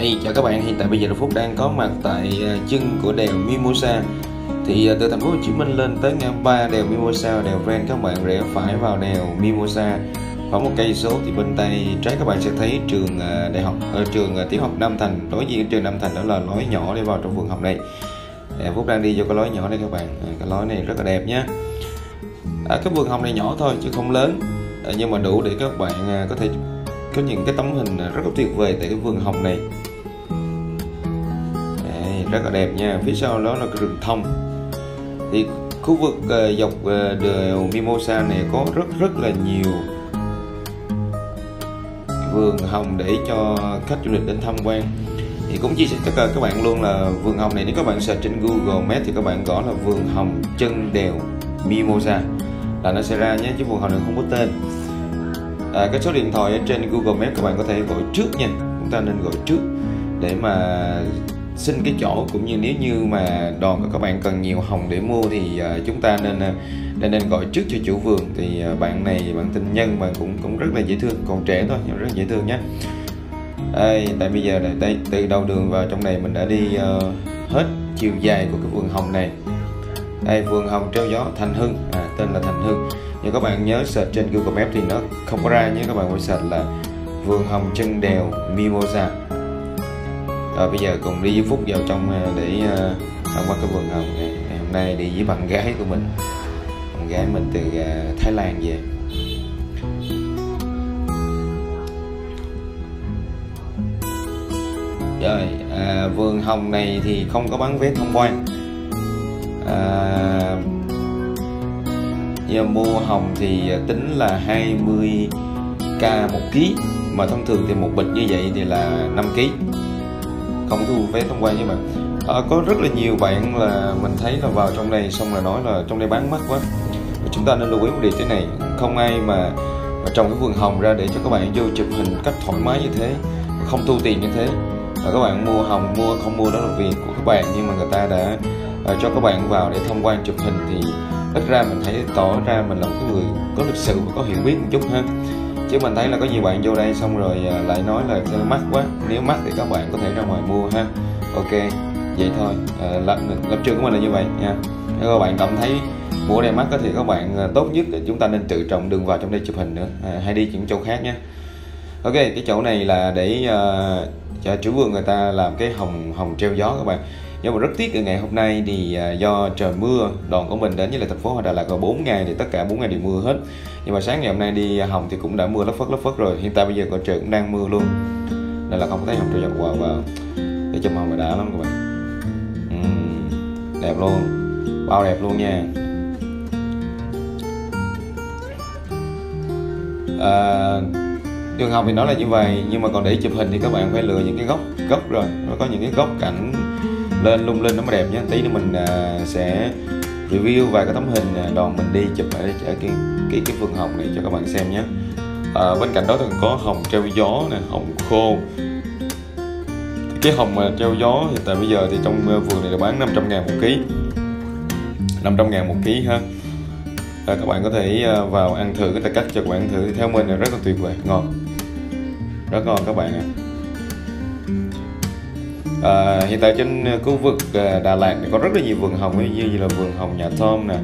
Hey, chào các bạn, hiện tại bây giờ là Phúc đang có mặt tại ờ, chân của đèo Mimosa. Thì ờ, từ thành phố Hồ Chí Minh lên tới ngã ba đèo Mimosa, đèo Ren các bạn rẽ phải vào đèo Mimosa. Khoảng một cây số thì bên tay trái các bạn sẽ thấy trường ờ, đại học, ở trường tiểu học Nam Thành. Đối diện trường Nam Thành đó là lối nhỏ để vào trong vườn học này. Dạ, Phúc đang đi vô cái lối nhỏ đây các bạn, cái lối này rất là đẹp nhé à, Cái vườn học này nhỏ thôi chứ không lớn. Nhưng mà đủ để các bạn có thể có những cái tấm hình rất là tuyệt vời tại cái vườn hồng này rất là đẹp nha. Phía sau đó là cái rừng thông. Thì khu vực uh, dọc ờ, uh, đèo Mimosa này có rất rất là nhiều vườn hồng để cho khách du lịch đến tham quan. Thì cũng chia sẻ cho các bạn luôn là vườn hồng này nếu các bạn search trên Google Maps thì các bạn gõ là vườn hồng chân đèo Mimosa là nó sẽ ra nhé chứ vườn hồng này không có tên. À, cái số điện thoại ở trên Google Maps các bạn có thể gọi trước nha. Chúng ta nên gọi trước để mà xin cái chỗ cũng như nếu như mà đoàn của các bạn cần nhiều hồng để mua thì à, chúng ta nên à, nên nên gọi trước cho chủ vườn. Thì à, bạn này bạn tình nhân bạn cũng cũng rất là dễ thương còn trẻ thôi nhưng rất dễ thương nhé đây tại bây giờ đây, từ đầu đường vào trong này mình đã đi uh, hết chiều dài của cái vườn hồng này. Đây vườn hồng treo gió Thành Hưng à, tên là Thành Hưng. Nhưng các bạn nhớ search trên Google Maps thì nó không có ra nhé các bạn phải search là vườn hồng chân đèo Mimosa rồi bây giờ cùng đi với Phúc vào trong à, để à, tham quan cái vườn hồng này. Hôm nay đi với bạn gái của mình. Bạn gái mình từ à, Thái Lan về. Rồi à, vườn hồng này thì không có bán vé thông quan. À, giờ mua hồng thì tính là 20k một ký mà thông thường thì một bịch như vậy thì là 5 kg không thu vé thông quan nhưng mà à, có rất là nhiều bạn là mình thấy là vào trong đây xong là nói là trong đây bán mắc quá. Chúng ta nên lưu ý một điều thế này không ai mà, mà trồng cái vườn hồng ra để cho các bạn vô chụp hình cách thoải mái như thế không thu tiền như thế. Và các bạn mua hồng mua không mua đó là việc của các bạn nhưng mà người ta đã uh, cho các bạn vào để tham quan chụp hình thì ít ra mình thấy tỏ ra mình là một cái người có lịch sự và có hiểu biết một chút ha chứ mình thấy là có nhiều bạn vô đây xong rồi à, lại nói là mắc quá. Nếu mắc thì các bạn có thể ra ngoài mua ha. Ok vậy thôi. À, lập, lập trường của mình là như vậy nha. Nếu các bạn cảm thấy mua đây mắc thì các bạn à, tốt nhất là chúng ta nên tự trọng đừng vào trong đây chụp hình nữa. À, hay đi những chỗ khác nhé ok cái chỗ này là để uh, cho chủ vườn người ta làm cái hồng hồng treo gió các bạn nhưng mà rất tiếc ở ngày hôm nay thì à, do trời mưa đoàn của mình đến với lại thành phố Đà Lạt rồi 4 ngày thì tất cả 4 ngày đều mưa hết. Nhưng mà sáng ngày hôm nay đi Hồng thì cũng đã mưa lất phất lất phất rồi. Hiện tại bây giờ có trời cũng đang mưa luôn. Nên là không có thấy hồng trời dọc vào vào. Để chùm hồng là đã lắm các bạn. Uhm, đẹp luôn. Bao đẹp luôn nha. À, đường hồng thì nó là như vậy nhưng mà còn để chụp hình thì các bạn phải lựa những cái góc góc rồi. Nó có những cái góc cảnh lên lung linh nó mới đẹp nhé. Tí nữa mình à, sẽ review vài cái tấm hình à, đoàn mình đi chụp ở, ở cái cái cái vườn hồng này cho các bạn xem nhé. À, bên cạnh đó thì có hồng treo gió nè hồng khô. Cái hồng mà treo gió thì tại bây giờ thì trong à, vườn này là bán 500 ngàn một ký. 500 ngàn một ký ha. À, các bạn có thể à, vào ăn thử cái cách cho các bạn ăn thử. Theo mình là rất là tuyệt vời. Ngon. Rất ngon các bạn ạ. à. À, hiện tại trên ờ, khu vực ờ, Đà Lạt thì có rất là nhiều vườn hồng như, như là vườn hồng nhà Tom nè.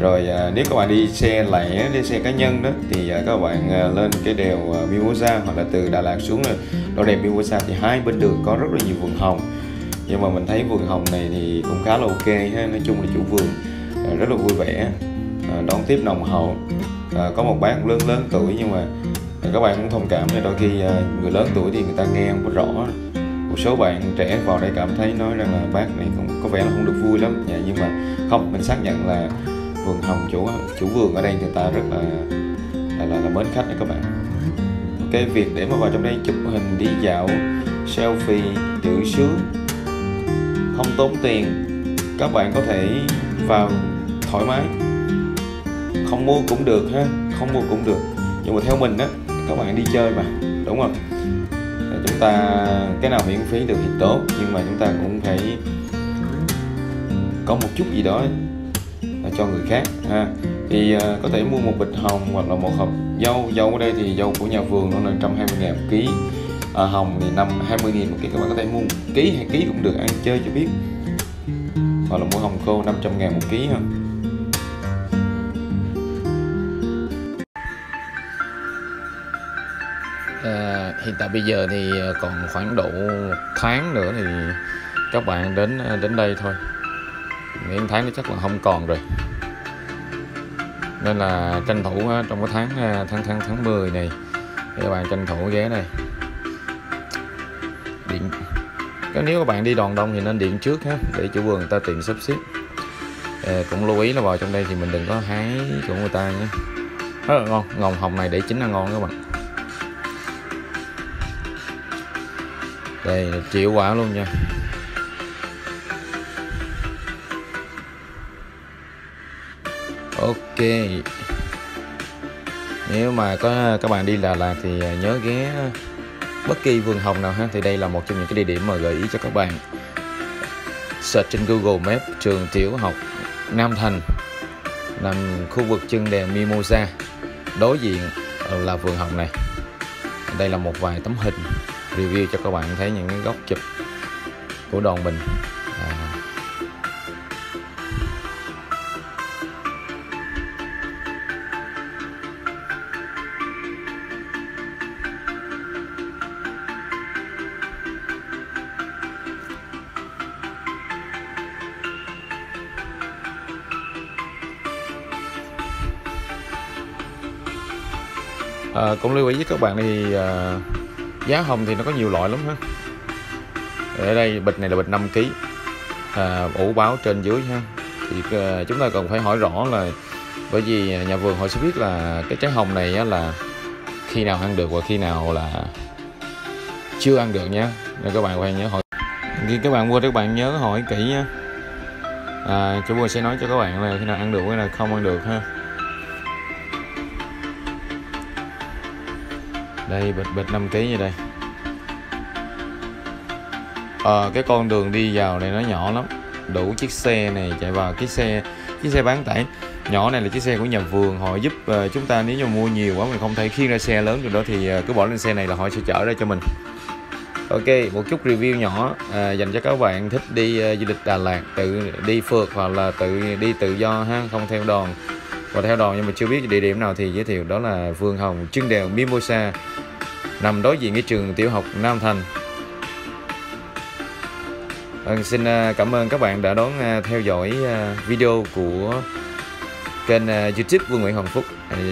Rồi à, nếu các bạn đi xe lẻ đi xe cá nhân đó thì à, các bạn à, lên cái đèo à, Mimosa hoặc là từ Đà Lạt xuống là đồi đèo Mimosa thì hai bên đường có rất là nhiều vườn hồng. Nhưng mà mình thấy vườn hồng này thì cũng khá là ok ha nói chung là chủ vườn à, rất là vui vẻ à, đón tiếp nồng hậu. À, có một bác lớn lớn tuổi nhưng mà các bạn cũng thông cảm là đôi khi à, người lớn tuổi thì người ta nghe không có rõ số bạn trẻ vào đây cảm thấy nói rằng là bác này không có vẻ là không được vui lắm. Dạ, nhưng mà không mình xác nhận là vườn hồng chủ chủ vườn ở đây người ta rất là là, là, là mến khách đấy các bạn. Cái việc để mà vào trong đây chụp hình đi dạo selfie tự sướng không tốn tiền các bạn có thể vào thoải mái. Không mua cũng được ha không mua cũng được. Nhưng mà theo mình á các bạn đi chơi mà đúng không? Chúng ta cái nào miễn phí được thì tốt nhưng mà chúng ta cũng phải có một chút gì đó cho người khác ha. Thì uh, có thể mua một bịch hồng hoặc là một hộp dâu. Dâu ở đây thì dâu của nhà vườn nó là 120 ngàn một ký. À, hồng thì năm 20 nghìn một ký. Các bạn có thể mua một ký hai ký cũng được ăn chơi cho biết. Hoặc là mua hồng khô 500 ngàn một ký ha. À, hiện tại bây giờ thì ờ, còn khoảng độ một tháng nữa thì các bạn đến ờ, đến đây thôi. Những tháng nó chắc là không còn rồi. Nên là tranh thủ trong cái tháng tháng tháng tháng 10 này thì các bạn tranh thủ ghé này điện nếu các bạn đi đoàn đông thì nên điện trước ha để chủ vườn người ta tiện sắp xếp. À, cũng lưu ý là vào trong đây thì mình đừng có hái của người ta nhé. Rất là ngon ngồng hồng này để chín là ngon các bạn. Đây, chịu quả luôn nha. Ok. Nếu mà có, các bạn đi Đà Lạt thì à, nhớ ghé bất kỳ vườn hồng nào ha. Thì đây là một trong những cái địa điểm mà gợi ý cho các bạn. Search trên Google Maps trường tiểu học Nam Thành, nằm khu vực chân đèo Mimosa, đối diện là vườn hồng này đây là một vài tấm hình review cho các bạn thấy những cái góc chụp của đoàn mình. à, à, cũng lưu ý với các bạn thì à, ờ, giá hồng thì nó có nhiều loại lắm ha. Ở đây bịch này là bịch 5 kg à, ủ báo trên dưới ha. Thì à, chúng ta cần phải hỏi rõ là bởi vì nhà vườn họ sẽ biết là cái trái hồng này á, là khi nào ăn được và khi nào là chưa ăn được nha. Nên các bạn quan nhớ hỏi. Khi các bạn mua các bạn nhớ hỏi kỹ nha. À, chủ vườn sẽ nói cho các bạn là khi nào ăn được hay là không ăn được ha. Đây bịch bịch 5 kg như đây. À, cái con đường đi vào này nó nhỏ lắm. Đủ chiếc xe này chạy vào cái xe chiếc xe bán tải. Nhỏ này là chiếc xe của nhà vườn họ giúp uh, chúng ta nếu như mua nhiều quá mình không thể khiêng ra xe lớn được đó thì uh, cứ bỏ lên xe này là họ sẽ chở ra cho mình. Ok một chút review nhỏ à, dành cho các bạn thích đi uh, du lịch Đà Lạt tự đi phượt hoặc là tự đi tự do ha không theo đoàn và theo đoàn nhưng mà chưa biết địa điểm nào thì giới thiệu đó là vườn hồng chân đèo Mimosa nằm đối diện cái trường tiểu học Nam Thành Vâng, xin à, cảm ơn các bạn đã đón à, theo dõi à, video của kênh YouTube Vương Nguyễn Hoàng Phúc.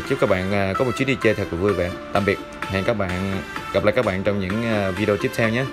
Chúc các bạn có một chuyến đi chơi thật là vui vẻ. Tạm biệt. Hẹn các bạn gặp lại các bạn trong những video tiếp theo nhé.